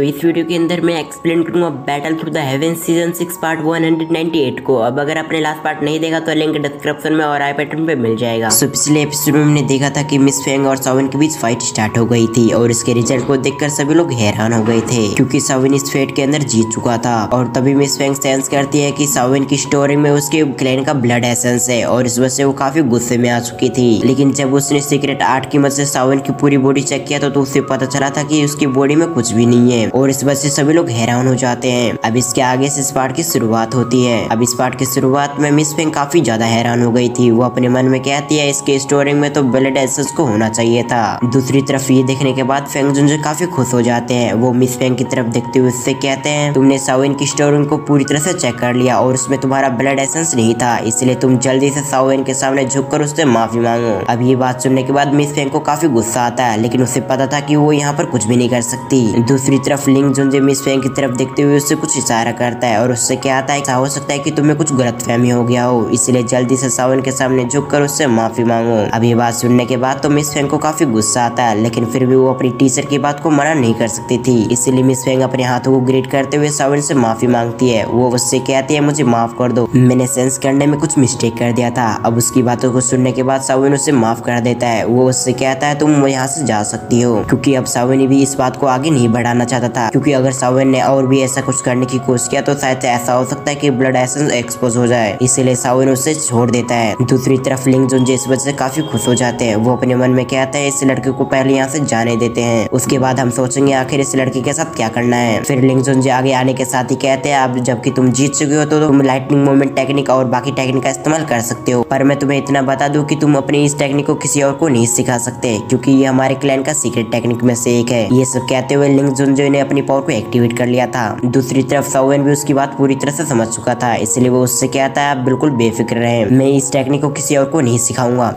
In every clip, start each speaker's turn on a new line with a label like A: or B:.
A: तो इस वीडियो के अंदर मैं एक्सप्लेन करूँगा battle through the heaven season six part 198 को। अब अगर आपने लास्ट पार्ट नहीं देखा तो लिंक डिस्क्रिप्शन में और आई पैटर्न पे मिल जाएगा। सो पिछले एपिसोड में हमने देखा था कि मिस फेंग और सावन के बीच फाइट स्टार्ट हो गई थी और इसके रिज़ल्ट को देखकर सभी लोग हैरान हो गए थे क्योंकि सावन इस फेट के अंदर जीत चुका था और तभी मिस फेंग सेंस करती है की सावन की स्टोरी में उसके क्लैन का ब्लड एसेंस है और इस वजह से वो काफ़ी गुस्से में आ चुकी थी। लेकिन जब उसने सीक्रेट आर्ट की मदद से सावन की पूरी बॉडी चेक किया तो, तो उसे पता चला था की उसकी बॉडी में कुछ भी नहीं है। और इस वजह से सभी लोग हैरान हो जाते हैं। अब इसके आगे से इस पार्ट की शुरुआत होती है। अब इस पार्ट की शुरुआत में मिस फेंग काफ़ी ज़्यादा हैरान हो गई थी। वो अपने मन में कहती है, इसके स्टोरी में तो ब्लड एसेस को होना चाहिए था। दूसरी तरफ़ ये देखने के बाद फेंग जुन काफ़ी खुश हो जाते हैं। वो मिस फेंग की तरफ़ देखते हुए उससे कहते हैं, तुमने साविन की स्टोरी को पूरी तरह से चेक कर लिया और उसमें तुम्हारा ब्लड एसेंस नहीं था। इसलिए तुम जल्दी से साविन के सामने झुक कर उससे माफ़ी मांगो। अब ये बात सुनने के बाद मिस फेंग को काफ़ी गुस्सा आता है, लेकिन उसे पता था कि वो यहाँ पर कुछ भी नहीं कर सकती। दूसरी तरफ़ लिंग जुंजे मिस फेंग की तरफ़ देखते हुए उससे कुछ इशारा करता है और उससे क्या आता है हो सकता है कि तुम्हें कुछ गलत फहमी हो गया हो। इसलिए जल्दी से सावन के सामने झुक कर उससे माफ़ी मांगो। अब ये बात सुनने के बाद तो मिस फेंग को काफ़ी गुस्सा आता है, लेकिन फिर भी वो अपनी टीचर की बात को मना नहीं कर सकती थी। इसलिए मिस फेंग अपने हाथों को ग्रीट करते हुए सावन से माफ़ी मांगती है। वो उससे कहती है, मुझे माफ़ कर दो। मैंने सेंस करने में कुछ मिस्टेक कर दिया था। अब उसकी बातों को सुनने के बाद सावन उसे माफ़ कर देता है। वो उससे कहता है, तुम यहाँ से जा सकती हो। क्योंकि अब सावन भी इस बात को आगे नहीं बढ़ाना चाहता था। क्योंकि अगर सावन ने और भी ऐसा कुछ करने की कोशिश किया तो शायद ऐसा हो सकता है कि ब्लड एसेंस एक्सपोज हो जाए। इसीलिए सावन उसे छोड़ देता है। दूसरी तरफ़ लिंग जो इस वजह से काफ़ी खुश हो जाते हैं, वो अपने मन में कहते हैं, इस लड़के को पहले यहाँ से जाने देते हैं। उसके बाद हम सोचेंगे, आखिर इस लड़के के साथ क्या करना है? फिर लिंग जो आगे आने के साथ ही कहते हैं अब जबकि तुम जीत चुके हो तो तुम लाइटनिंग मूवमेंट टेक्निक और बाकी टेक्निक का इस्तेमाल कर सकते हो। पर मैं तुम्हें इतना बता दूँ कि तुम अपनी इस टेक्निक को किसी और को नहीं सिखा सकते, क्योंकि ये हमारे क्लैन का सीक्रेट टेक्निक में से एक है। ये सब कहते हुए लिंग जुनजो ने अपनी पावर को एक्टिवेट कर लिया था। दूसरी तरफ़ साउन भी उसकी बात पूरी तरह से समझ चुका था, इसलिए वो उससे कहता है आप बिल्कुल बेफिक्र रहे। मैं इस टेक्निक को किसी और को नहीं सिखाऊँगा।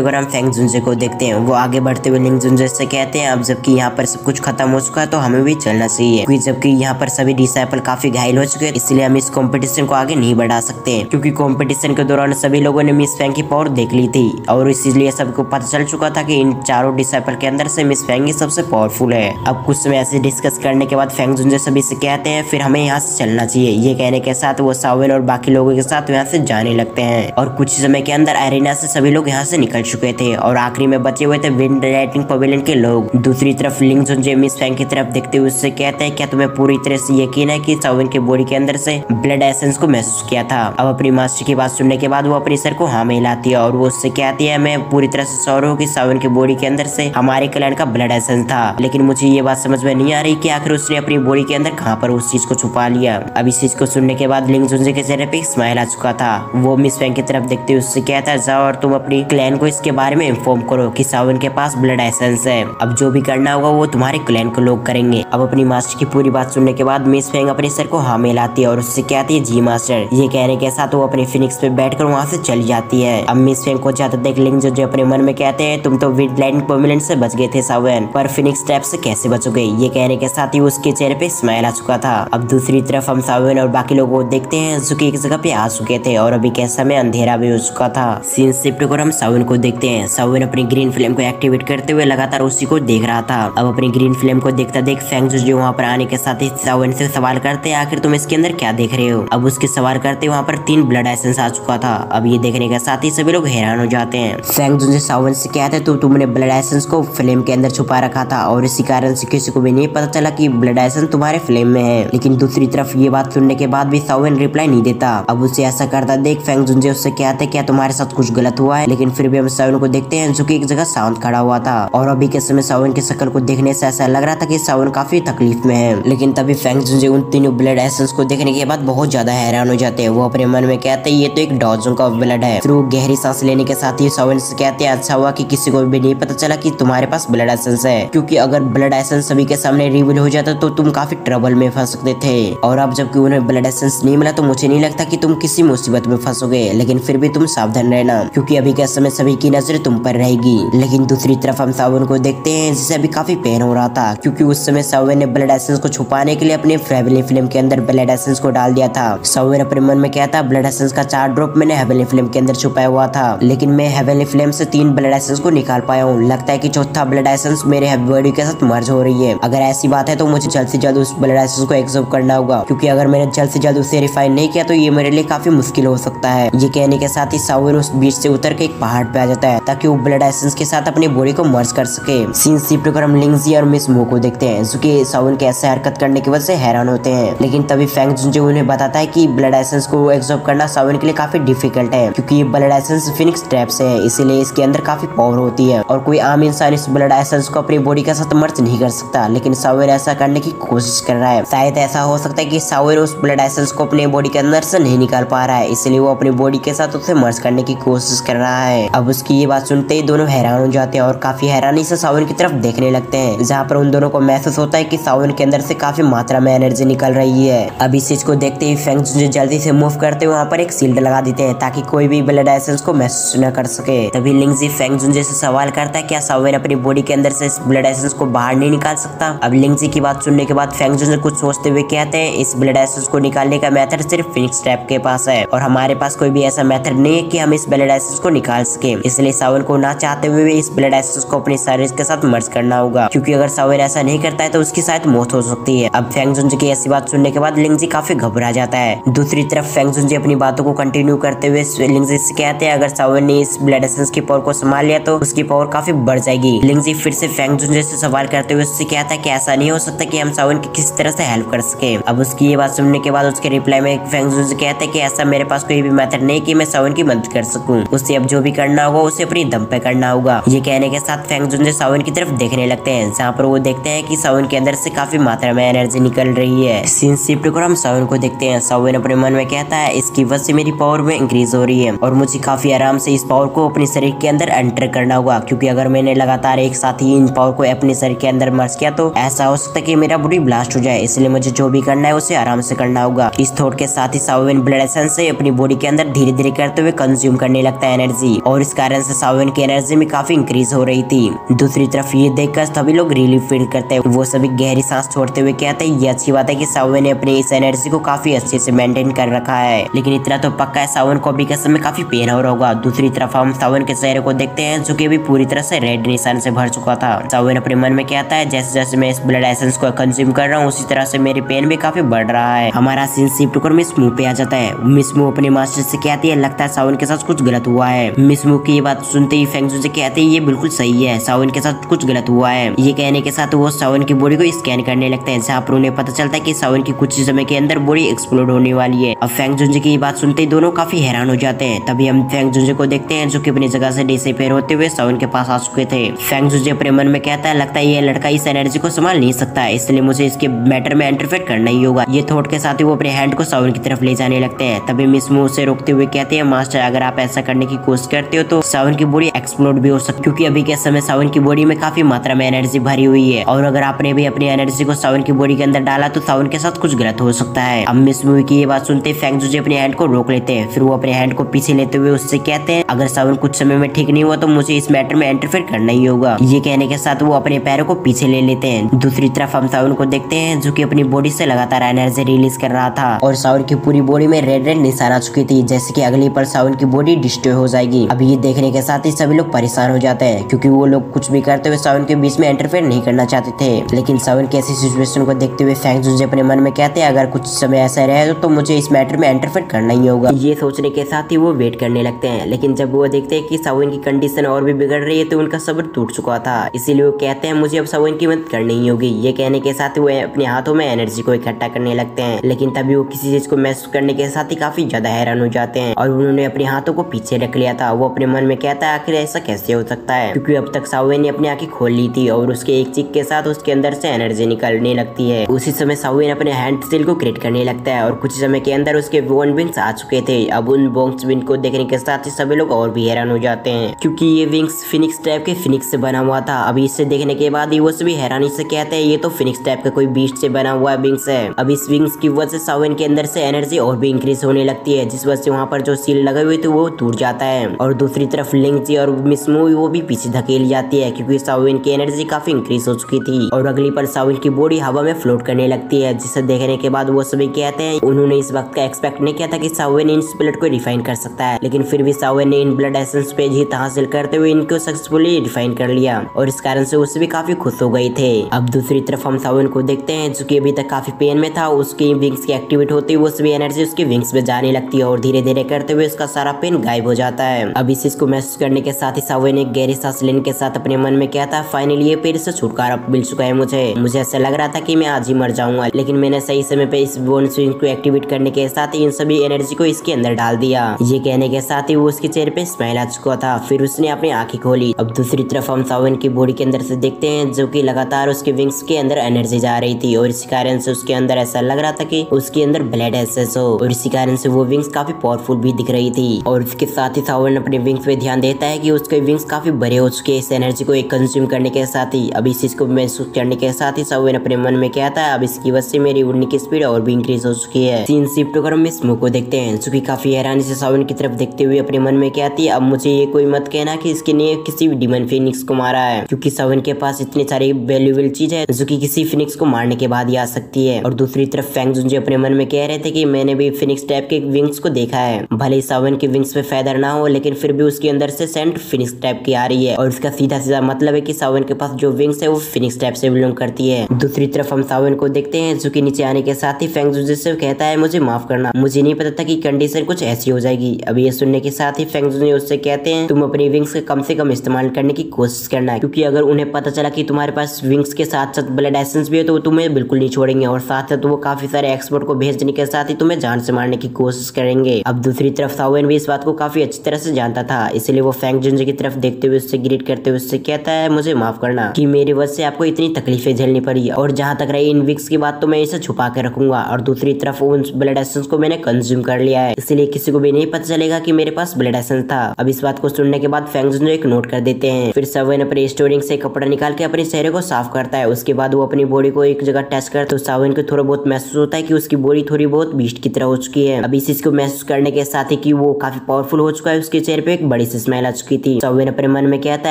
A: अगर हम फेंग जुंजे को देखते हैं, वो आगे बढ़ते हुए लिंग जुंजे से कहते हैं, अब जबकि यहाँ पर सब कुछ खत्म हो चुका है तो हमें भी चलना चाहिए। क्योंकि जबकि यहाँ पर सभी डिसाइपल काफ़ी घायल हो चुके हैं, इसलिए हम इस कॉम्पिटिशन को आगे नहीं बढ़ा सकते। क्योंकि कॉम्पिटिशन के दौरान सभी लोगों ने मिस फैंग की पावर देख ली थी, और इसीलिए सबको पता चल चुका था की इन चारों डिसाइपल के अंदर से मिस फैंग सबसे पावरफुल है। अब कुछ समय ऐसे डिस्कस करने के बाद फेंग जुंजे सभी से कहते हैं, फिर हमें यहाँ से चलना चाहिए। ये कहने के साथ वो सावन और बाकी लोगों के साथ यहाँ से जाने लगते हैं। और कुछ समय के अंदर एरिना से सभी लोग यहाँ से निकल चुके थे और आखिरी में बचे हुए थे विंड राइटिंग पवेलियन के लोग। दूसरी तरफ़ लिंग जुंजे मिस फैंग की तरफ़ देखते हुए उससे कहते हैं, क्या तुम्हें पूरी तरह से यकीन है की सावन के बॉडी के अंदर से ब्लड एसेंस को महसूस किया था? अब अपनी मास्टर की बात सुनने के बाद वो अपने सर को हाँ मिलाती है और वो उससे कहती है, मैं पूरी तरह से सौर हूँ की सावन के बॉडी के अंदर से हमारे कल्याण का ब्लड एसेंस था, लेकिन मुझे ये बात समझ में नहीं आ रही कि आखिर उसने अपनी बॉडी के अंदर कहाँ पर उस चीज़ को छुपा लिया। अब इस चीज़ को सुनने के बाद लिंग जुंजे के चेहरे पे स्माइल आ चुका था। वो मिस फैंग की तरफ़ देखते हुए उससे कहता है, जाओ और तुम अपनी क्लैन को इसके बारे में इन्फॉर्म करो कि सावन के पास ब्लड एसेंस है। अब जो भी करना होगा वो तुम्हारे क्लैन को लोग करेंगे। अब अपनी मास्टर की पूरी बात सुनने के बाद मिस फैंग अपने सर को हाँ मिलाती है और उससे कहती है, जी मास्टर ये कहने के साथ वो अपने फिनिक्स पे बैठ कर वहाँ से चली जाती है। अब मिस फैंग को जाते देख लिंग जो अपने मन में कहते हैं, तुम तो विद परमिनेंट से बच गए थे सावन, पर फिनिक्स टैप से कैसे बचोगे? ये कहने के साथ ही उसके चेहरे पे स्माइल आ चुका था। अब दूसरी तरफ़ हम सावन और बाकी लोगों को देखते हैं जो कि एक जगह पे आ चुके थे और अभी के समय अंधेरा भी हो चुका था। सीन शिफ्ट कर हम सावन को देखते हैं। सावन अपनी ग्रीन फ्लेम को एक्टिवेट करते हुए लगातार उसी को देख रहा था। अब अपनी ग्रीन फ्लेम को देखता देख फैंग जो वहाँ पर आने के साथ ही सावन से सवाल करते हैं, आखिर तुम इसके अंदर क्या देख रहे हो? अब उसके सवाल करते वहाँ पर तीन ब्लड एसेंस आ चुका था। अब ये देखने के साथ ही सभी लोग हैरान हो जाते हैं। फैंग जो सावन से कहते तो तुमने ब्लड एसेंस को फ्लेम के अंदर छुपा रखा था और इसी कारण से किसी को भी नहीं पता चला कि ब्लड एसेंस तुम्हारे फ्लेम में है। लेकिन दूसरी तरफ़ ये बात सुनने के बाद भी सावन रिप्लाई नहीं देता। अब उसे ऐसा करता देख फेंग जुंजे उससे कहते क्या तुम्हारे साथ कुछ गलत हुआ है? लेकिन फिर भी हम सावन को देखते हैं, जो की एक जगह शांत खड़ा हुआ था। और अभी के समय सावन की शक्ल को देखने से ऐसा लग रहा था की सावन काफ़ी तकलीफ़ में है। लेकिन तभी फेंग जुंजे उन तीनों ब्लड एसेंस को देखने के बाद बहुत ज़्यादा हैरान हो जाते हैं। वो अपने मन में कहते हैं, ये तो एक डॉजों का ब्लड है। फिर वो गहरी सांस लेने के साथ ही सावन से कहते हैं अच्छा हुआ कि किसी को भी नहीं पता चला कि तुम्हारे पास ब्लड एसेंस है। क्योंकि अगर ब्लड एसेंस सभी के सामने रिवील हो जाता तो तुम काफ़ी ट्रबल में फंस सकते थे। और अब जबकि उन्हें ब्लड एसेंस नहीं मिला तो मुझे नहीं लगता कि तुम किसी मुसीबत में फंसोगे। लेकिन फिर भी तुम सावधान रहना, क्योंकि अभी के समय सभी की नज़र तुम पर रहेगी। लेकिन दूसरी तरफ़ हम सावन को देखते हैं, जिसे अभी काफ़ी पेन हो रहा था, क्योंकि उस समय सावन ने ब्लड एसेंस को छुपाने के लिए अपने फेवली फ़िल्म के अंदर ब्लड एसेंस को डाल दिया था। सावन अपने मन में कहता ब्लड एसेंस का चार ड्रॉप मैंने हेवली फ़िल्म के अंदर छुपाया हुआ था। लेकिन मैं हेवली फ़िल्म से तीन ब्लड एसेंस को निकाल पाया हूँ। लगता है की चौथा ब्लड एसेंस मेरे बॉडी के साथ मर्ज हो रही है। अगर ऐसी बात है तो मुझे जल्द से जल्द उस ब्लड को एग्जॉर्ब करना होगा। क्योंकि अगर मैंने जल्द से जल्द उसे रिफाइन नहीं किया तो ये मेरे लिए काफ़ी मुश्किल हो सकता है। ये कहने के साथ ही सावन उस बीच से उतर के एक पहाड़ पे आ जाता है, ताकि वो ब्लड एसेंस के साथ अपनी बॉडी को मर्ज कर सके। सीन शिफ्ट कर हम लिंगजी और मिस मो को देखते हैं, जो की सावन के ऐसे हरकत करने की वजह से हैरान होते हैं। लेकिन तभी फैंग जो उन्हें बताता है की ब्लड एसेंस को एग्जॉर्ब करना सावन के लिए काफ़ी डिफ़िकल्ट है, क्योंकि ये ब्लड एसेंस फिनिक्स ट्रैप से है, इसीलिए इसके अंदर काफ़ी पावर होती है। और कोई आम इंसान इस ब्लड एसेंस को अपनी बॉडी के साथ मर्ज नहीं कर सकता, लेकिन सावर ऐसा करने की कोशिश कर रहा है। शायद ऐसा हो सकता है कि सावेर उस ब्लड एसेंस को अपने बॉडी के अंदर से नहीं निकाल पा रहा है, इसलिए वो अपनी बॉडी के साथ उसे मर्ज करने की कोशिश कर रहा है। अब उसकी ये बात सुनते ही दोनों हैरान हो जाते हैं और काफ़ी हैरानी से सावन की तरफ़ देखने लगते हैं, जहाँ पर उन दोनों को महसूस होता है की सावन के अंदर से काफ़ी मात्रा में एनर्जी निकल रही है। अब इस चीज़ को देखते ही फेंग जल्दी से मूव करते हुए वहाँ पर एक सील्ड लगा देते हैं, ताकि कोई भी ब्लड एसेंस को महसूस न कर सके। तभी लिंगजी फेंग से सवाल करता है, क्या सावन अपनी बॉडी के अंदर से इस ब्लड एसेंस को बाहर नहीं निकाल सकता? अब लिंगजी की बात सुनने के बाद फेंग से कुछ सोचते हुए कहते हैं, इस ब्लड एसेस को निकालने का मेथड सिर्फ़ फिनिक्स ट्रैप के पास है और हमारे पास कोई भी ऐसा मेथड नहीं है कि हम इस ब्लड एसेंस को निकाल सके। इसलिए सावन को ना चाहते हुए भी इस ब्लड एसेस को अपने शरीर के साथ मर्ज करना होगा, क्योंकि अगर सावन ऐसा नहीं करता है तो उसकी शायद मौत हो सकती है। अब फेंग की ऐसी बात सुनने के बाद लिंगजी काफ़ी घबरा जाता है। दूसरी तरफ़ फेंग अपनी बातों को कंटिन्यू करते हुए लिंगजी से कहते हैं, अगर सावन ने इस ब्लड एसेंस की पावर को संभाल लिया तो उसकी पावर काफ़ी बढ़ जाएगी। लिंगजी फिर से फेंग से सवाल करते हुए उससे कहता है कि ऐसा नहीं हो सकता कि हम सावन की किसी तरह से हेल्प कर सके। अब उसकी ये बात सुनने के बाद उसके रिप्लाई में फेंग से कहते हैं कि ऐसा मेरे पास कोई भी मेथड नहीं कि मैं सावन की मदद कर सकूँ। उससे अब जो भी करना होगा, उसे अपनी दम पे करना होगा। ये कहने के साथ फेंग से सावन की तरफ़ देखने लगते हैं। जहाँ पर वो देखते हैं कि सावन के अंदर से काफ़ी मात्रा में एनर्जी निकल रही है। सीन शिफ्ट कर हम सावन को देखते हैं। सावन अपने मन में कहता है, इसकी वजह से मेरी पावर में इंक्रीज हो रही है और मुझे काफ़ी आराम से इस पावर को अपने शरीर के अंदर एंटर करना होगा। क्योंकि अगर मैंने लगातार एक साथ ही इन पावर को अपने शरीर के अंदर मर्ज किया तो ऐसा हो सकता है कि मेरा बॉडी ब्लास्ट हो जाए, इसलिए मुझे जो भी करना है उसे आराम से करना होगा। इस थोट के साथ ही सावन ब्लड एसेंस से अपनी बॉडी के अंदर धीरे धीरे करते हुए कंज्यूम करने लगता है एनर्जी और इस कारण से सावन की एनर्जी में काफ़ी इंक्रीज हो रही थी। दूसरी तरफ़ ये देखकर सभी लोग रिलीफ फील करते हैं। वो सभी गहरी सांस छोड़ते हुए कहते हैं, ये अच्छी बात है की सावन ने अपनी इस एनर्जी को काफ़ी अच्छे से मेंटेन कर रखा है। लेकिन इतना तो पक्का है सावन को अभी के समय काफ़ी पेन हो रहा होगा। दूसरी तरफ़ हम सावन के चेहरे को देखते हैं, जो की अभी पूरी तरह से रेड निशान से भर चुका था। सावन अपने मन में कहता है जैसे जैसे मैं इस ब्लड एसेंस को कंज्यूम कर रहा हूँ, उसी तरह से मेरी पेन भी काफ़ी बढ़ रहा है। हमारा सीन शिफ्ट कर मिस पे आ जाता है। मिस अपने मास्टर से कहती है, लगता है सावन के साथ कुछ गलत हुआ है। मिस की ये बात सुनते ही फेंगजू से कहते हैं, ये बिल्कुल सही है सावन के साथ कुछ गलत हुआ है। ये कहने के साथ वो सावन की बॉडी को स्कैन करने लगते हैं, जहाँ पर उन्हें पता चलता है की सावन की कुछ समय के अंदर बॉडी एक्सप्लोड होने वाली है। अब फेंग की बात सुनते ही दोनों काफ़ी हैरान हो जाते हैं। तभी हम फेंग को देखते हैं, जो की अपनी जगह से डिसअपेयर होते हुए सावन के पास आ चुके थे। फेंग अपने मन में कहता है, लगता है ये लड़का इस एनर्जी को संभाल नहीं सकता है इसलिए मुझे इसके मैटर में एंटरफेयर करना ही होगा। ये थोट के साथ ही वो अपने हैंड को सावन की तरफ़ ले जाने लगते हैं। तभी मिस मुँह से रोकते हुए कहते हैं मास्टर अगर आप ऐसा करने की कोशिश करते हो तो सावन की बॉडी एक्सप्लोड भी हो सकती क्योंकि अभी के समय सावन की बॉडी में काफ़ी मात्रा में एनर्जी भरी हुई है। और अगर आपने भी अपनी एनर्जी को सावन की बॉडी के अंदर डाला तो सावन के साथ कुछ गलत हो सकता है। अब मिस मूवी की ये बात सुनते फेंग अपने हैंड को रोक लेते हैं। फिर वो अपने हैंड को पीछे लेते हुए उससे कहते हैं, अगर सावन कुछ समय में ठीक नहीं हुआ तो मुझे इस मैटर में एंटरफेयर करना ही होगा। ये कहने के साथ वो अपने पैरों को पीछे ले लेते हैं। दूसरी तरफ़ हम साउन को देखते हैं, जो की अपनी बॉडी से लगातार एनर्जी रिलीज़ कर रहा था। और साउन की पूरी बॉडी में रेड रेड निशान आ चुकी थी, जैसे की अगली पर साउन की बॉडी डिस्ट्रॉय हो जाएगी। अब ये देखने के साथ ही सभी लोग परेशान हो जाते हैं, क्योंकि वो लोग कुछ भी करते हुए साउन के बीच में एंटरफेयर नहीं करना चाहते थे। लेकिन साउन की ऐसी सिचुएशन को देखते हुए फैंक अपने मन में कहते हैं, अगर कुछ समय ऐसा रहे तो मुझे इस मैटर में एंटरफेयर करना ही होगा। ये सोचने के साथ ही वो वेट करने लगते हैं, लेकिन जब वो देखते हैं कि साउन की कंडीशन और भी बिगड़ रही है तो उनका सब्र टूट चुका था। इसीलिए वो कहते हैं, मुझे अब सावन की मदद करनी ही होगी। ये कहने के साथ वो अपने हाथों में एनर्जी को इकट्ठा करने लगते हैं, लेकिन तभी वो किसी चीज़ को महसूस करने के साथ ही काफ़ी ज़्यादा हैरान हो जाते हैं और उन्होंने अपने हाथों को पीछे रख लिया था। वो अपने मन में कहता है, आखिर ऐसा कैसे हो सकता है? क्योंकि अब तक सावे ने अपनी आँखें खोल ली थी और उसके एक चिक के साथ उसके अंदर से एनर्जी निकलने लगती है। उसी समय सावे ने अपने हैंड स्टिल को क्रिएट करने लगता है और कुछ समय के अंदर उसके बोन विंग्स आ चुके थे। अब उन बोन्स विंग को देखने के साथ ही सभी लोग और भी हैरान हो जाते हैं, क्योंकि ये विंग्स फिनिक्स टाइप के फिनिक्स से बना हुआ था। अभी इसे देखने के बाद ही वो सभी हैरानी से कहते हैं, ये तो फिनिक्स टाइप का कोई बीस्ट से बना हुआ विंग्स है। अब इस विंग्स की वजह से सावन के अंदर से एनर्जी और भी इंक्रीज होने लगती है, जिस वजह से वहाँ पर जो सील लगे हुए थे वो टूट जाता है। और दूसरी तरफ़ लिंगजी और मिसमू वो भी पीछे धकेल जाती है, क्योंकि साविन की एनर्जी काफ़ी इंक्रीज हो चुकी थी। और अगली पर साविन की बॉडी हवा में फ्लोट करने लगती है, जिसे देखने के बाद वो सभी कहते हैं, उन्होंने इस वक्त का एक्सपेक्ट नहीं किया था कि साविन इन ब्लड को रिफाइन कर सकता है। लेकिन फिर भी साविन ने इन ब्लड एसेंस पे जीत हासिल करते हुए इनको सक्सेसफुली रिफाइन कर लिया, और इस कारण से उससे भी काफ़ी खुश हो गए थे। अब दूसरी तरफ़ हम सावन को देखते हैं, जो कि अभी तक काफ़ी पेन में था। उसकी विंग्स की एक्टिवेट होती है वो सभी एनर्जी उसकी विंग्स में जाने लगती है और धीरे धीरे करते हुए उसका सारा पेन गायब हो जाता है। अब इस चीज़ को महसूस करने के साथ ही सावन एक गहरी सांस लेने के साथ अपने मन में क्या था फाइनली ये पेड़ से छुटकारा मिल चुका है मुझे। मुझे ऐसा लग रहा था की मैं आज ही मर जाऊँगा, लेकिन मैंने सही समय पे इस बोन स्विंग को एक्टिवेट करने के साथ ही इन सभी एनर्जी को इसके अंदर डाल दिया। ये कहने के साथ ही वो उसके चेहरे पे स्माइल आ चुका था, फिर उसने अपनी आँखें खोली। अब दूसरी तरफ़ हम सावन की बॉडी के अंदर से देखते हैं, जो कि लगातार उसके विंग्स के अंदर एनर्जी जा रही थी और इसी कारण से उसके अंदर ऐसा लग रहा था कि उसके अंदर ब्लड एसेस हो। और इसी कारण से वो विंग्स काफ़ी पावरफुल भी दिख रही थी। और उसके साथ ही सावन अपने विंग्स पे ध्यान देता है कि उसके विंग्स काफ़ी बड़े हो चुके इस एनर्जी को एक कंज्यूम करने के साथ ही, अब इस चीज़ को महसूस करने के साथ ही सावन अपने मन में कहता है, अब इसकी वजह से मेरी उड़ने की स्पीड और भी इंक्रीज हो चुकी है। सीन शिफ्ट होकर हम इस को देखते हैं, जो की काफ़ी हैरानी से सावन की तरफ़ देखते हुए अपने मन में कहती है, अब मुझे ये कोई मत कहना की इसके लिए किसी भी डिमन फिनिक्स को मारा है। क्योंकि सावन के पास इतनी सारी वैल्यूबल चीज़ है जो की किसी फिनिक्स को मारने के बाद ही आ सकती है। और दूसरी तरफ़ फैंग जो अपने मन में कह रहे थे कि मैंने भी फिनिक्स टाइप के विंग्स को देखा है। भले ही सावन के विंग्स पे फैदर ना हो, लेकिन फिर भी उसके अंदर से सेंट फिनिक्स टाइप की आ रही है। और इसका सीधा सीधा मतलब है कि सावन के पास जो विंग्स है, वो फिनिक्स टाइप से बिलोंग करती है। दूसरी तरफ़, हम सावन को देखते हैं। जो की नीचे आने के साथ ही फैंग से कहता है, मुझे माफ़ करना। मुझे नहीं पता था की कंडीशन कुछ ऐसी हो जाएगी। अभी ये सुनने के साथ ही फैंग उससे कहते हैं, तुम अपनी विंग्स का कम से कम इस्तेमाल करने की कोशिश करना है क्योंकि अगर उन्हें पता चला कि तुम्हारे पास विंग्स के साथ साथ साथ ब्लड एसेंस भी है तो वो तुम्हें बिल्कुल नहीं छोड़ेंगे। और साथ साथ वो काफ़ी सारे एक्सपर्ट को भेजने के साथ ही तुम्हें जान से मारने की कोशिश करेंगे। अब दूसरी तरफ़ साउन भी इस बात को काफ़ी अच्छी तरह से जानता था, इसलिए वो फैंक जुंजे की तरफ़ देखते हुए उससे ग्रीट करते हुए उससे कहता है, मुझे माफ़ करना की मेरी वजह से आपको इतनी तकलीफें झेलनी पड़ी, और जहाँ तक रही इन विक्स की बात तो मैं इसे छुपा के रखूँगा। और दूसरी तरफ़ उन ब्लड एसेंस को मैंने कंज्यूम कर लिया है, इसलिए किसी को भी नहीं पता चलेगा की मेरे पास ब्लड एसेंस था। अब इस बात को सुनने के बाद फैंक जुंजो एक नोट कर देते हैं। फिर सवन अपने स्टोरिंग से कपड़ा निकाल के अपने चेहरे को साफ़ करता है। उसके बाद वो अपनी बॉडी को एक जगह टेस्ट करता है तो सावन को थोड़ा बहुत महसूस होता है कि उसकी बॉडी थोड़ी बहुत बीस्ट की तरह हो चुकी है। अभी इस चीज़ को महसूस करने के साथ ही कि वो काफ़ी पावरफुल हो चुका है उसके चेहरे पे, एक बड़ी सी स्मेल आ चुकी थी। सावन अपने मन में कहता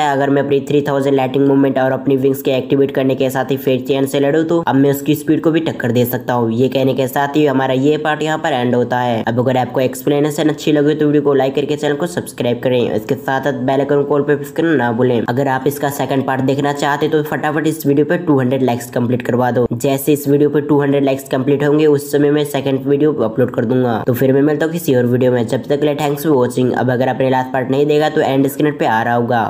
A: है, अगर मैं अपनी थ्री थाउज़ेंड लाइटिंग मूवमेंट और अपनी विंग्स के एक्टिवेट करने के साथ ही फेर चैन से लड़ू तो अब मैं उसकी स्पीड को भी टक्कर दे सकता हूँ। ये कहने के साथ ही हमारा ये पार्ट यहाँ पर एंड होता है। अब अगर आपको एक्सप्लेनेशन अच्छी लगे तो वीडियो को लाइक करके चैनल को सब्सक्राइब करें। इसके साथ साथ बेल आइकन कॉल पे प्रेस करना ना भूलें। अगर आप इसका सेकंड पार्ट देखना चाहते तो फटाफट इस वीडियो पे 200 लाइक्स कंप्लीट करवा दो। जैसे इस वीडियो पे 200 लाइक्स कंप्लीट होंगे, उस समय मैं सेकंड वीडियो अपलोड कर दूँगा। तो फिर मैं मिलता हूँ किसी और वीडियो में। जब तक थैंक्स फॉर वॉचिंग अब अगर आपने लास्ट पार्ट नहीं देगा तो एंड स्क्रीन पे आ रहा होगा।